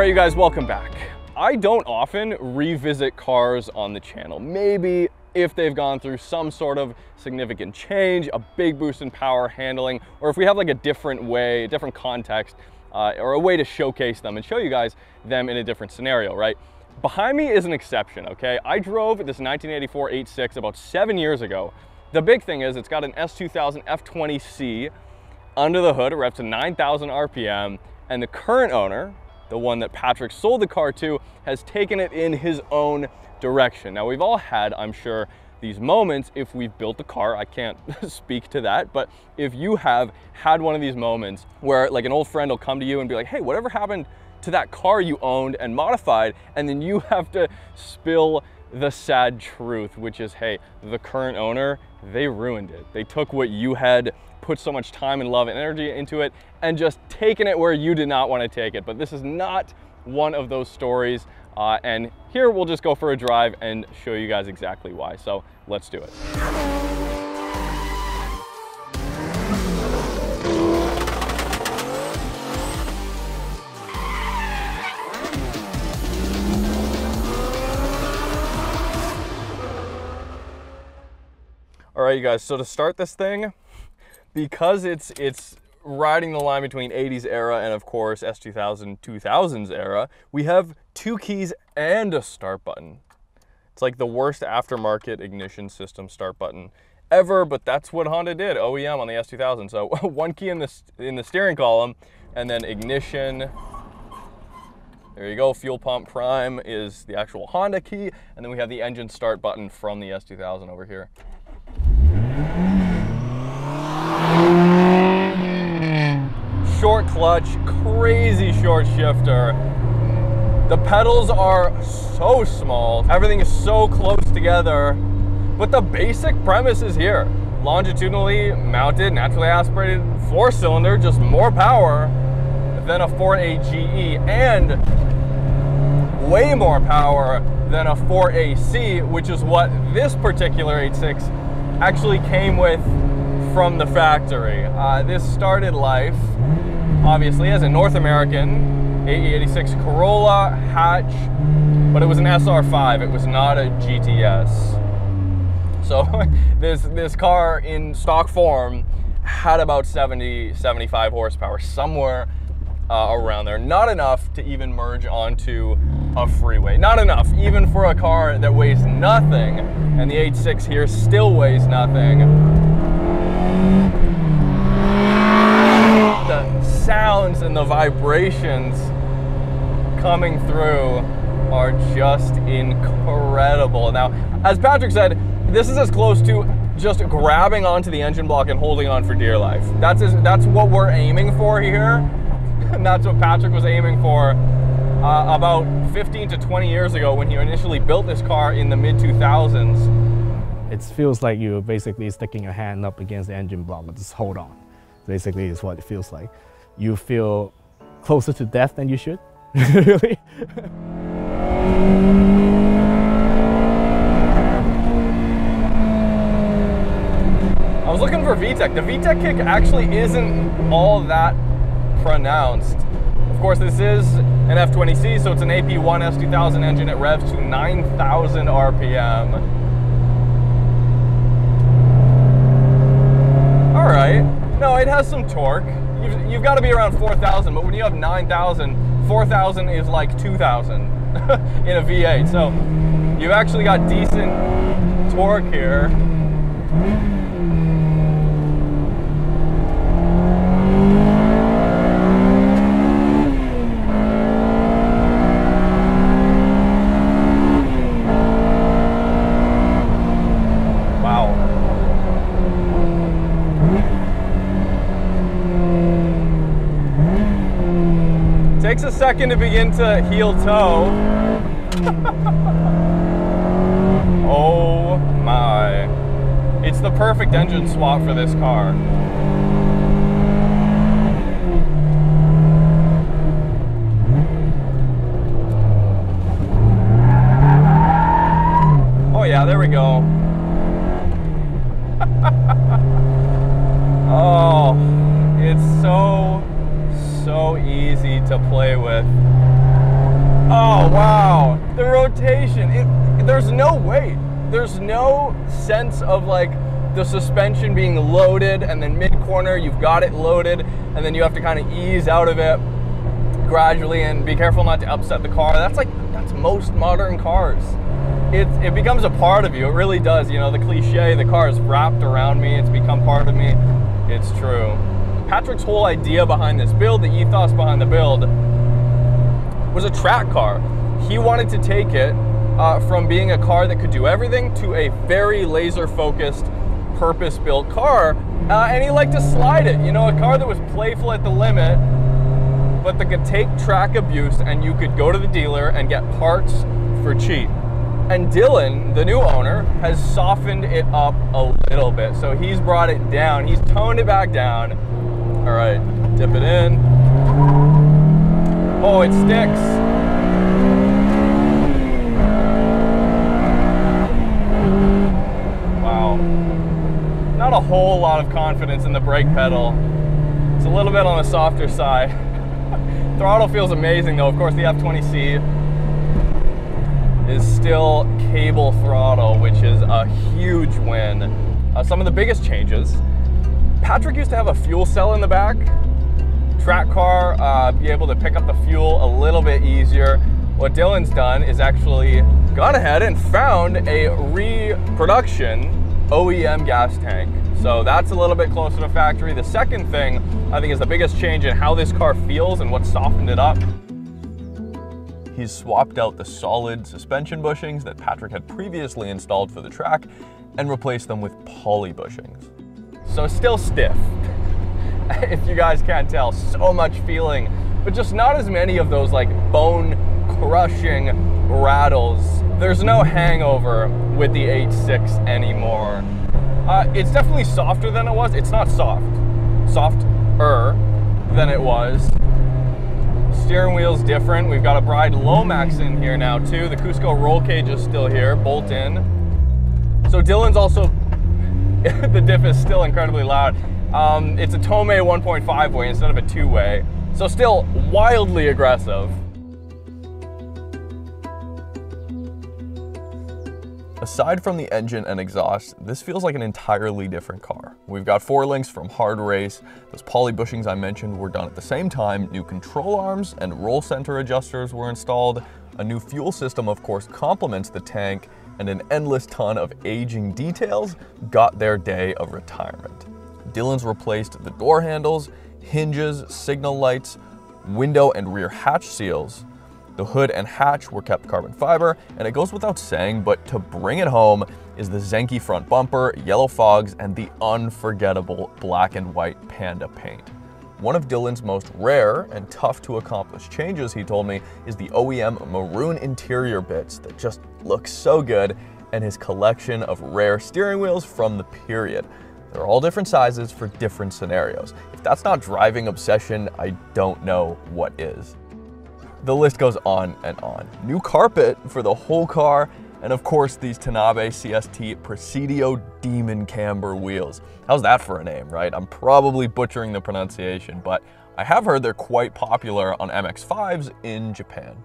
right, you guys, welcome back. I don't often revisit cars on the channel. Maybe if they've gone through some sort of significant change, a big boost in power handling, or if we have like a different way, a different context, uh, or a way to showcase them and show you guys them in a different scenario, right? Behind me is an exception, okay? I drove this 1984 86 about seven years ago. The big thing is it's got an S2000 F20C under the hood, it revs to 9,000 RPM, and the current owner, the one that Patrick sold the car to, has taken it in his own direction. Now we've all had, I'm sure, these moments if we've built the car. I can't speak to that, but if you have had one of these moments where like an old friend will come to you and be like, hey, whatever happened to that car you owned and modified, and then you have to spill the sad truth, which is, hey, the current owner, they ruined it. They took what you had put so much time and love and energy into it and just taken it where you did not want to take it. But this is not one of those stories. Uh, and here we'll just go for a drive and show you guys exactly why. So let's do it. All right, you guys, so to start this thing, because it's it's riding the line between 80s era and of course S2000 2000s era, we have two keys and a start button. It's like the worst aftermarket ignition system start button ever, but that's what Honda did, OEM on the S2000. So one key in the, in the steering column and then ignition. There you go, fuel pump prime is the actual Honda key. And then we have the engine start button from the S2000 over here. Short clutch, crazy short shifter. The pedals are so small. Everything is so close together. But the basic premise is here. Longitudinally mounted, naturally aspirated four cylinder, just more power than a 4AGE and way more power than a 4AC, which is what this particular 86 actually came with from the factory. Uh, this started life, obviously, as a North American AE86 Corolla hatch, but it was an SR5. It was not a GTS. So this this car in stock form had about 70, 75 horsepower, somewhere uh, around there. Not enough to even merge onto a freeway. Not enough, even for a car that weighs nothing. And the 86 here still weighs nothing. The sounds and the vibrations coming through are just incredible. Now, as Patrick said, this is as close to just grabbing onto the engine block and holding on for dear life. That's as, that's what we're aiming for here. And that's what Patrick was aiming for uh, about 15 to 20 years ago when he initially built this car in the mid 2000s. It feels like you're basically sticking your hand up against the engine block, but just hold on. Basically, is what it feels like. You feel closer to death than you should really? I was looking for VTEC. The VTEC kick actually isn't all that pronounced. Of course, this is an F20C, so it's an AP1 S2000 engine. It revs to 9,000 RPM. All right. No, it has some torque. You've, you've got to be around 4,000, but when you have 9,000, 4,000 is like 2,000 in a V8. So you've actually got decent torque here. Takes a second to begin to heel toe. oh my. It's the perfect engine swap for this car. Oh yeah, there we go. oh, it's so so easy to play with. It, there's no weight. There's no sense of like the suspension being loaded and then mid corner you've got it loaded and then you have to kind of ease out of it gradually and be careful not to upset the car. That's like that's most modern cars. It, it becomes a part of you. It really does. You know, the cliche, the car is wrapped around me, it's become part of me. It's true. Patrick's whole idea behind this build, the ethos behind the build, was a track car. He wanted to take it uh, from being a car that could do everything to a very laser focused, purpose built car. Uh, and he liked to slide it, you know, a car that was playful at the limit, but that could take track abuse and you could go to the dealer and get parts for cheap. And Dylan, the new owner, has softened it up a little bit. So he's brought it down, he's toned it back down. All right, dip it in. Oh, it sticks. Wow. Not a whole lot of confidence in the brake pedal. It's a little bit on the softer side. Throttle feels amazing though. Of course, the F20C is still cable throttle, which is a huge win. Uh, some of the biggest changes. Patrick used to have a fuel cell in the back. Track car, uh, be able to pick up the fuel a little bit easier. What Dylan's done is actually gone ahead and found a reproduction OEM gas tank. So that's a little bit closer to factory. The second thing I think is the biggest change in how this car feels and what softened it up. He's swapped out the solid suspension bushings that Patrick had previously installed for the track and replaced them with poly bushings. So still stiff, if you guys can't tell, so much feeling, but just not as many of those like bone crushing rattles. There's no hangover with the H6 anymore. Uh, it's definitely softer than it was. It's not soft, softer than it was. Steering wheel's different. We've got a Bride Lowmax in here now too. The Cusco roll cage is still here, bolt in. So Dylan's also, the diff is still incredibly loud. Um, it's a Tomei 1.5 way instead of a two way. So still wildly aggressive. Aside from the engine and exhaust, this feels like an entirely different car. We've got four links from Hard Race, those poly bushings I mentioned were done at the same time, new control arms and roll center adjusters were installed, a new fuel system of course complements the tank, and an endless ton of aging details got their day of retirement. Dylan's replaced the door handles, hinges, signal lights, window and rear hatch seals, the hood and hatch were kept carbon fiber, and it goes without saying, but to bring it home is the Zenki front bumper, yellow fogs, and the unforgettable black and white Panda paint. One of Dylan's most rare and tough to accomplish changes, he told me, is the OEM maroon interior bits that just look so good, and his collection of rare steering wheels from the period. They're all different sizes for different scenarios. If that's not driving obsession, I don't know what is. The list goes on and on. New carpet for the whole car, and of course these Tanabe CST Presidio Demon Camber wheels. How's that for a name, right? I'm probably butchering the pronunciation, but I have heard they're quite popular on MX-5s in Japan.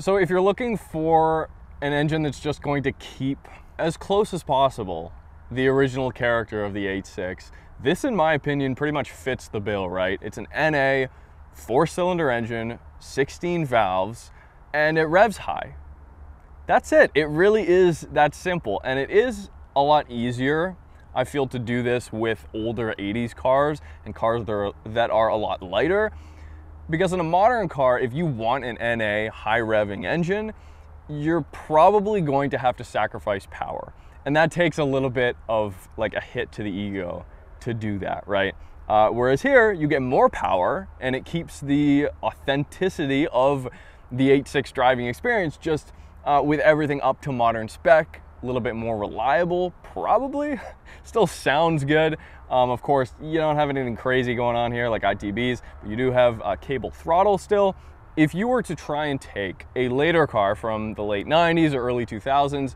So if you're looking for an engine that's just going to keep as close as possible the original character of the 86, this in my opinion pretty much fits the bill, right? It's an NA four cylinder engine, 16 valves, and it revs high. That's it. It really is that simple. And it is a lot easier, I feel, to do this with older 80s cars and cars that are, that are a lot lighter. Because in a modern car, if you want an NA high revving engine, you're probably going to have to sacrifice power. And that takes a little bit of like a hit to the ego to do that, right? Uh, whereas here, you get more power and it keeps the authenticity of the 86 driving experience just uh, with everything up to modern spec, a little bit more reliable, probably. Still sounds good. Um, of course, you don't have anything crazy going on here like ITBs, but you do have a cable throttle still. If you were to try and take a later car from the late 90s or early 2000s,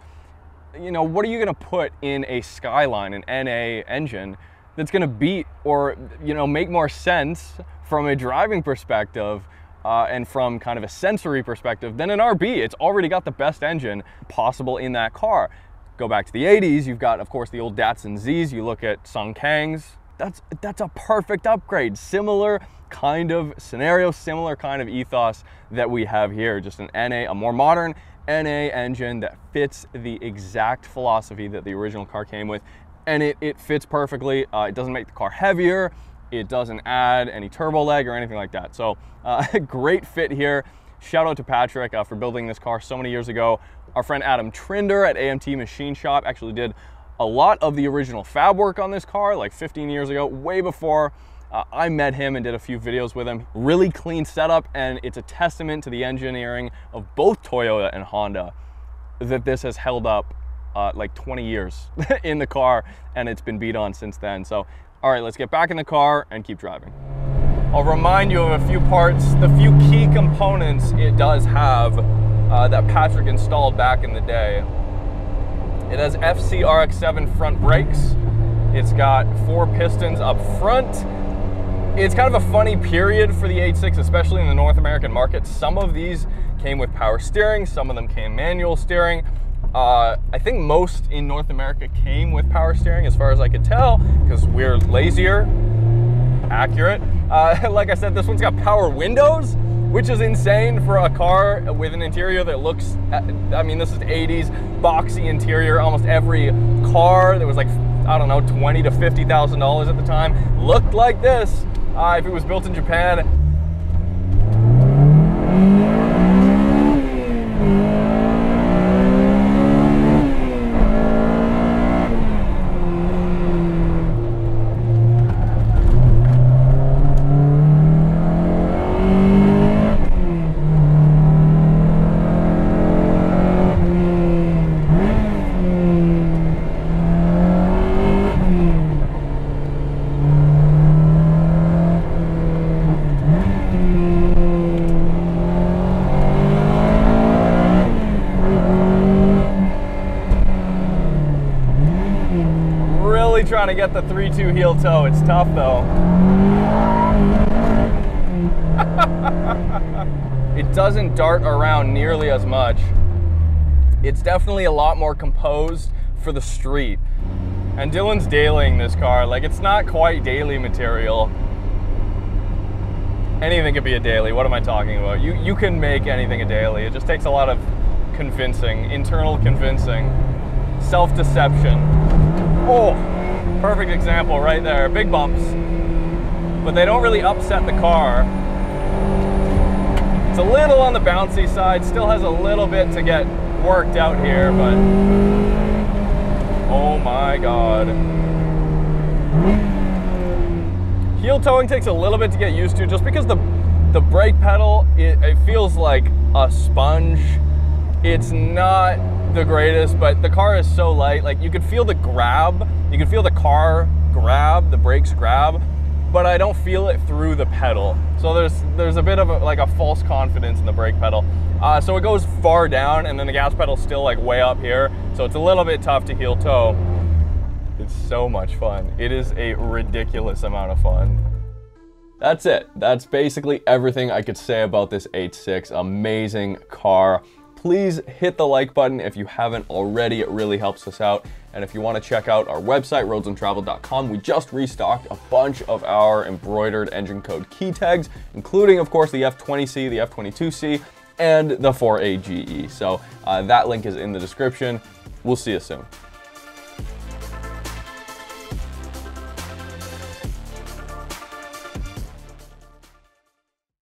you know, what are you gonna put in a Skyline, an NA engine that's going to beat or you know make more sense from a driving perspective uh, and from kind of a sensory perspective than an RB. It's already got the best engine possible in that car. Go back to the 80s, you've got, of course, the old Datsun Zs. You look at Sung Kangs. That's, that's a perfect upgrade. Similar kind of scenario, similar kind of ethos that we have here. Just an NA, a more modern NA engine that fits the exact philosophy that the original car came with. And it, it fits perfectly. Uh, it doesn't make the car heavier. It doesn't add any turbo lag or anything like that. So uh, great fit here. Shout out to Patrick uh, for building this car so many years ago. Our friend Adam Trinder at AMT Machine Shop actually did a lot of the original fab work on this car like 15 years ago, way before uh, I met him and did a few videos with him. Really clean setup and it's a testament to the engineering of both Toyota and Honda that this has held up uh, like 20 years in the car and it's been beat on since then. So all right, let's get back in the car and keep driving. I'll remind you of a few parts, the few key components it does have uh, that Patrick installed back in the day. It has FC RX-7 front brakes. It's got four pistons up front. It's kind of a funny period for the 86, especially in the North American market. Some of these came with power steering, some of them came manual steering. Uh, I think most in North America came with power steering as far as I could tell because we're lazier, accurate. Uh, like I said, this one's got power windows, which is insane for a car with an interior that looks, I mean, this is 80s, boxy interior. Almost every car that was like, I don't know, 20 to $50,000 at the time looked like this. Uh, if it was built in Japan, trying to get the 3-2 heel toe. It's tough though. it doesn't dart around nearly as much. It's definitely a lot more composed for the street. And Dylan's dailying this car. Like it's not quite daily material. Anything could be a daily. What am I talking about? You you can make anything a daily. It just takes a lot of convincing, internal convincing, self-deception. Oh, Perfect example right there, big bumps. But they don't really upset the car. It's a little on the bouncy side, still has a little bit to get worked out here, but oh my God. Heel toeing takes a little bit to get used to just because the, the brake pedal, it, it feels like a sponge. It's not the greatest, but the car is so light. Like you could feel the grab, you can feel the car grab, the brakes grab, but I don't feel it through the pedal. So there's there's a bit of a, like a false confidence in the brake pedal. Uh, so it goes far down, and then the gas pedal's still like way up here. So it's a little bit tough to heel toe. It's so much fun. It is a ridiculous amount of fun. That's it. That's basically everything I could say about this 86. Amazing car please hit the like button if you haven't already. It really helps us out. And if you want to check out our website, roadsuntraveled.com, we just restocked a bunch of our embroidered engine code key tags, including, of course, the F20C, the F22C, and the 4AGE. So uh, that link is in the description. We'll see you soon.